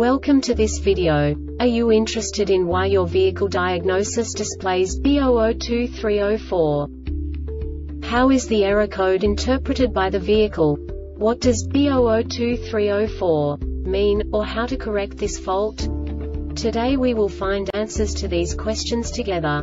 Welcome to this video. Are you interested in why your vehicle diagnosis displays B002304? How is the error code interpreted by the vehicle? What does B002304 mean, or how to correct this fault? Today we will find answers to these questions together.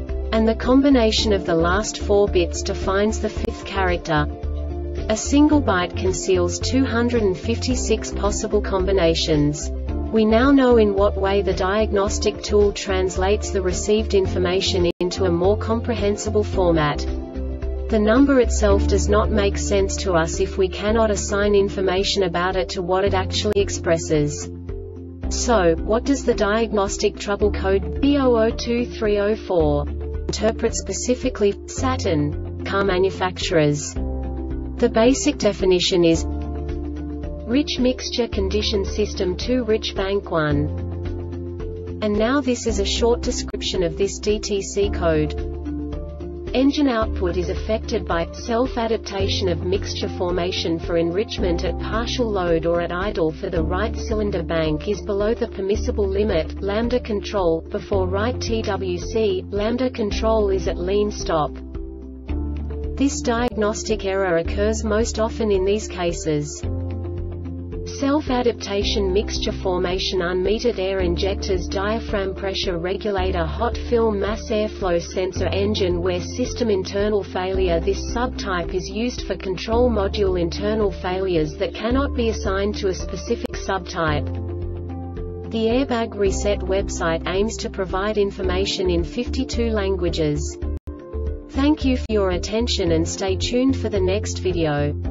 And the combination of the last 4 bits defines the fifth character. A single byte conceals 256 possible combinations. We now know in what way the diagnostic tool translates the received information into a more comprehensible format. The number itself does not make sense to us if we cannot assign information about it to what it actually expresses. So, what does the diagnostic trouble code B002304 interpret specifically, Saturn, car manufacturers? The basic definition is, Rich Mixture Condition System Too Rich Bank 1. And now this is a short description of this DTC code. Engine output is affected by self-adaptation of mixture formation for enrichment at partial load or at idle for the right cylinder bank is below the permissible limit lambda control before right TWC lambda control is at lean stop. This diagnostic error occurs most often in these cases. Self-adaptation mixture formation unmetered air injectors diaphragm pressure regulator hot film mass airflow sensor engine wear system internal failure This subtype is used for control module internal failures that cannot be assigned to a specific subtype. The Airbag Reset website aims to provide information in 52 languages. Thank you for your attention and stay tuned for the next video.